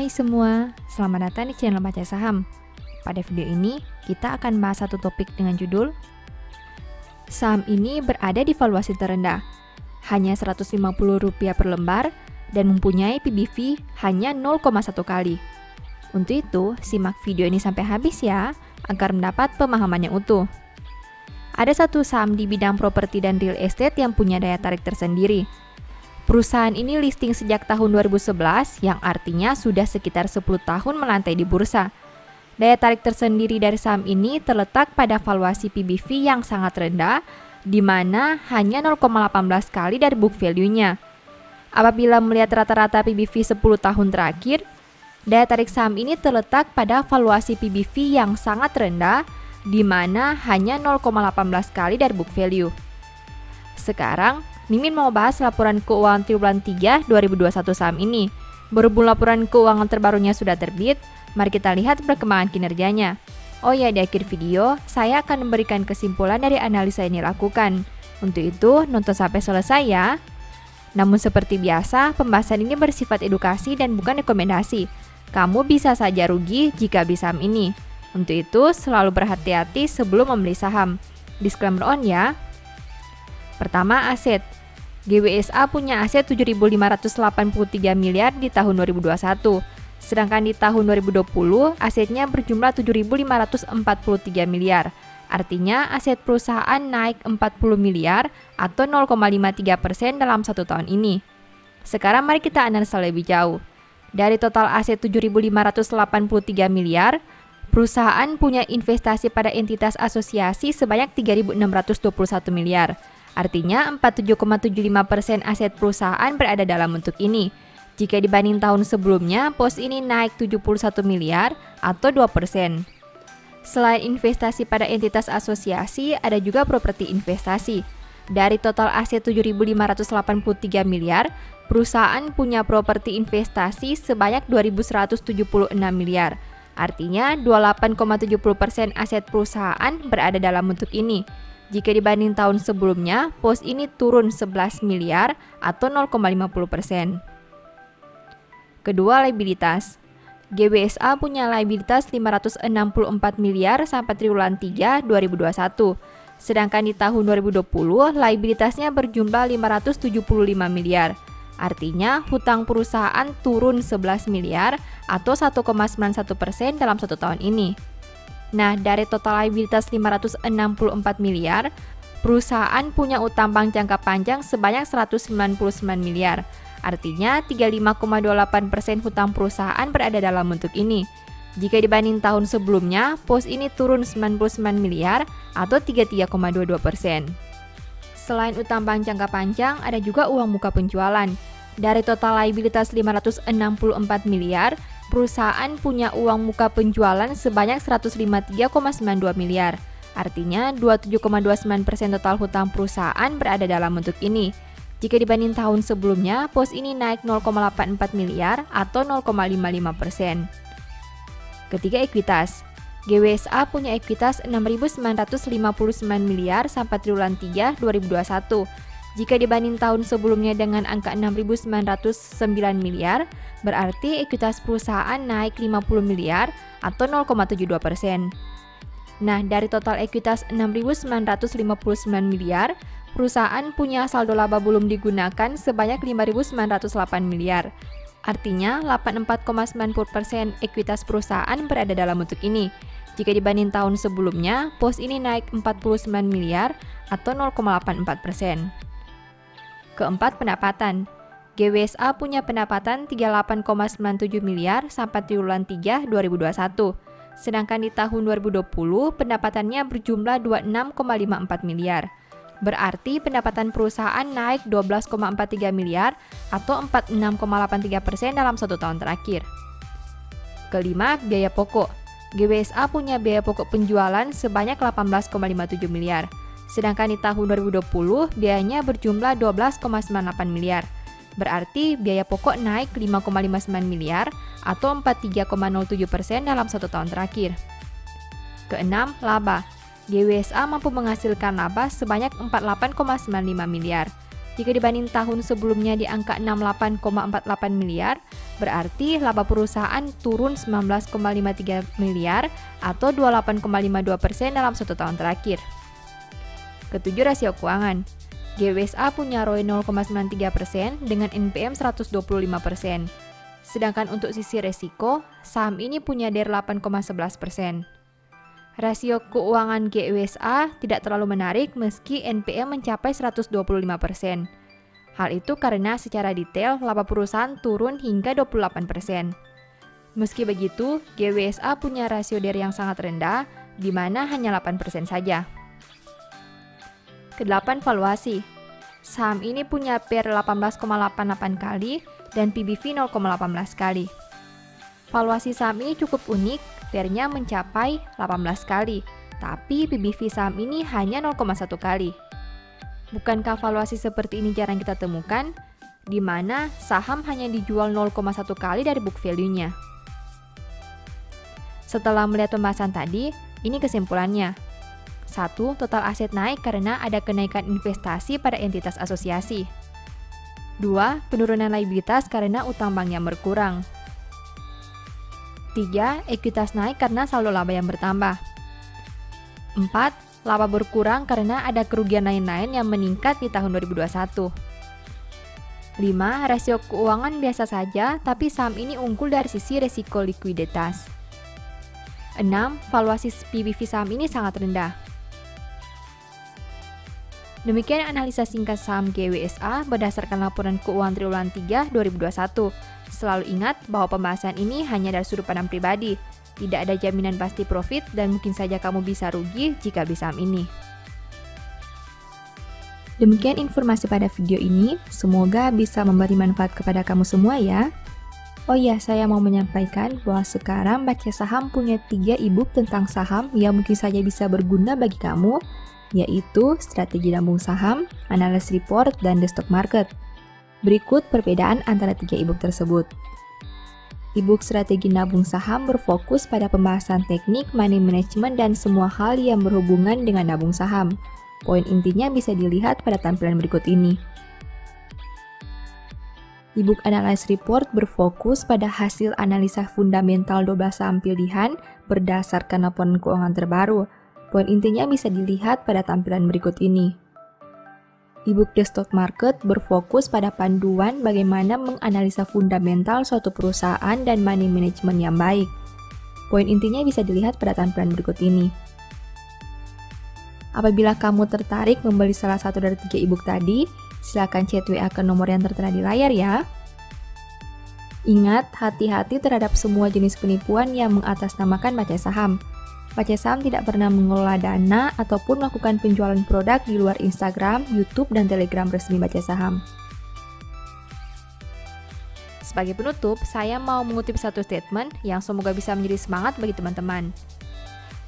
Hai semua, selamat datang di channel Baca Saham. Pada video ini, kita akan bahas satu topik dengan judul Saham ini berada di valuasi terendah, hanya Rp150 per lembar dan mempunyai PBV hanya 0,1 kali. Untuk itu, simak video ini sampai habis ya, agar mendapat pemahaman yang utuh. Ada satu saham di bidang properti dan real estate yang punya daya tarik tersendiri, Perusahaan ini listing sejak tahun 2011 yang artinya sudah sekitar 10 tahun melantai di bursa. Daya tarik tersendiri dari saham ini terletak pada valuasi PBV yang sangat rendah, di mana hanya 0,18 kali dari book value-nya. Apabila melihat rata-rata PBV 10 tahun terakhir, daya tarik saham ini terletak pada valuasi PBV yang sangat rendah, di mana hanya 0,18 kali dari book value. Sekarang, Mimin mau bahas laporan keuangan triwulan 3 2021 saham ini. Berhubung laporan keuangan terbarunya sudah terbit, mari kita lihat perkembangan kinerjanya. Oh ya, di akhir video, saya akan memberikan kesimpulan dari analisa yang dilakukan. Untuk itu, nonton sampai selesai ya. Namun seperti biasa, pembahasan ini bersifat edukasi dan bukan rekomendasi. Kamu bisa saja rugi jika beli saham ini. Untuk itu, selalu berhati-hati sebelum membeli saham. Disclaimer on ya. Pertama, aset. GWSA punya aset 7.583 miliar di tahun 2021. Sedangkan di tahun 2020, asetnya berjumlah 7.543 miliar. Artinya aset perusahaan naik 40 miliar atau 0,53 persen dalam satu tahun ini. Sekarang mari kita analisa lebih jauh. Dari total aset 7.583 miliar, perusahaan punya investasi pada entitas asosiasi sebanyak 3.621 miliar. Artinya 47,75% aset perusahaan berada dalam bentuk ini. Jika dibanding tahun sebelumnya, pos ini naik 71 miliar atau 2%. Selain investasi pada entitas asosiasi, ada juga properti investasi. Dari total aset 7.583 miliar, perusahaan punya properti investasi sebanyak 2.176 miliar. Artinya 28,70% aset perusahaan berada dalam bentuk ini. Jika dibanding tahun sebelumnya, pos ini turun 11 miliar atau 0,50 persen. Kedua, liabilitas. GBSA punya liabilitas 564 miliar sampai triwulan 3 2021. Sedangkan di tahun 2020, liabilitasnya berjumlah 575 miliar. Artinya, hutang perusahaan turun 11 miliar atau 1,91 persen dalam satu tahun ini. Nah, dari total liabilitas 564 miliar, perusahaan punya utang bank jangka panjang sebanyak 199 miliar. Artinya 35,28% persen hutang perusahaan berada dalam bentuk ini. Jika dibanding tahun sebelumnya, pos ini turun 99 miliar atau 33,22%. persen. Selain utang bank jangka panjang, ada juga uang muka penjualan. Dari total liabilitas 564 miliar, perusahaan punya uang muka penjualan sebanyak 153,92 miliar. Artinya 27,29% total hutang perusahaan berada dalam bentuk ini. Jika dibanding tahun sebelumnya, pos ini naik 0,84 miliar atau 0,55 persen. Ketiga ekuitas, GWSA punya ekuitas 6.959 miliar sampai triwulan 3 2021 jika dibanding tahun sebelumnya dengan angka 6.909 miliar, berarti ekuitas perusahaan naik 50 miliar atau 0,72 persen. Nah, dari total ekuitas 6.959 miliar, perusahaan punya saldo laba belum digunakan sebanyak 5.908 miliar. Artinya, 84,90% ekuitas perusahaan berada dalam bentuk ini. Jika dibanding tahun sebelumnya, pos ini naik 49 miliar atau 0,84 persen. Keempat, pendapatan. GWSA punya pendapatan 38,97 miliar sampai triwulan 3 2021. Sedangkan di tahun 2020 pendapatannya berjumlah 26,54 miliar. Berarti pendapatan perusahaan naik 12,43 miliar atau 46,83 persen dalam satu tahun terakhir. Kelima, biaya pokok. GWSA punya biaya pokok penjualan sebanyak 18,57 miliar. Sedangkan di tahun 2020 biayanya berjumlah 12,98 miliar. Berarti biaya pokok naik 5,59 miliar atau 43,07 persen dalam satu tahun terakhir. Keenam, laba. GWSA mampu menghasilkan laba sebanyak 48,95 miliar. Jika dibanding tahun sebelumnya di angka 68,48 miliar, berarti laba perusahaan turun 19,53 miliar atau 28,52 persen dalam satu tahun terakhir. Ketujuh rasio keuangan. GWSA punya ROE 0,93 persen dengan NPM 125 persen. Sedangkan untuk sisi resiko, saham ini punya DER 8,11 persen. Rasio keuangan GWSA tidak terlalu menarik meski NPM mencapai 125%. Hal itu karena secara detail laba perusahaan turun hingga 28%. Meski begitu, GWSA punya rasio DER yang sangat rendah, di mana hanya 8% saja. Kedelapan valuasi. Saham ini punya PER 18,88 kali dan PBV 0,18 kali. Valuasi saham ini cukup unik PER-nya mencapai 18 kali, tapi PBV saham ini hanya 0,1 kali. Bukankah valuasi seperti ini jarang kita temukan, di mana saham hanya dijual 0,1 kali dari book value-nya? Setelah melihat pembahasan tadi, ini kesimpulannya. 1. Total aset naik karena ada kenaikan investasi pada entitas asosiasi. 2. Penurunan liabilitas karena utang banknya berkurang. 3. Ekuitas naik karena saldo laba yang bertambah. 4. Laba berkurang karena ada kerugian lain-lain yang meningkat di tahun 2021. 5. Rasio keuangan biasa saja, tapi saham ini unggul dari sisi resiko likuiditas. 6. Valuasi PBV saham ini sangat rendah. Demikian analisa singkat saham GWSA berdasarkan laporan keuangan triwulan 3 2021. Selalu ingat bahwa pembahasan ini hanya dari sudut pandang pribadi. Tidak ada jaminan pasti profit dan mungkin saja kamu bisa rugi jika beli saham ini. Demikian informasi pada video ini, semoga bisa memberi manfaat kepada kamu semua ya. Oh iya, saya mau menyampaikan bahwa sekarang Baca Saham punya 3 ebook tentang saham yang mungkin saja bisa berguna bagi kamu, yaitu strategi nabung saham, analis report, dan the stock market. Berikut perbedaan antara tiga e-book tersebut. E-book Strategi Nabung Saham berfokus pada pembahasan teknik, money management, dan semua hal yang berhubungan dengan nabung saham. Poin intinya bisa dilihat pada tampilan berikut ini. E-book Report berfokus pada hasil analisa fundamental 12 saham pilihan berdasarkan laporan keuangan terbaru. Poin intinya bisa dilihat pada tampilan berikut ini. E-book Stock Market berfokus pada panduan bagaimana menganalisa fundamental suatu perusahaan dan money management yang baik. Poin intinya bisa dilihat pada tampilan berikut ini. Apabila kamu tertarik membeli salah satu dari tiga e-book tadi, silakan chat WA ke nomor yang tertera di layar ya. Ingat, hati-hati terhadap semua jenis penipuan yang mengatasnamakan baca saham. Pace Saham tidak pernah mengelola dana ataupun melakukan penjualan produk di luar Instagram, YouTube, dan Telegram resmi Baca Saham. Sebagai penutup, saya mau mengutip satu statement yang semoga bisa menjadi semangat bagi teman-teman.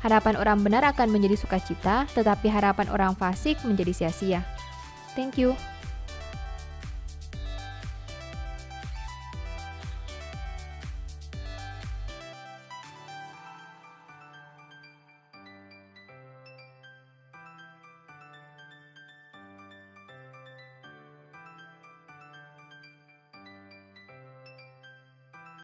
Harapan orang benar akan menjadi sukacita, tetapi harapan orang fasik menjadi sia-sia. Thank you.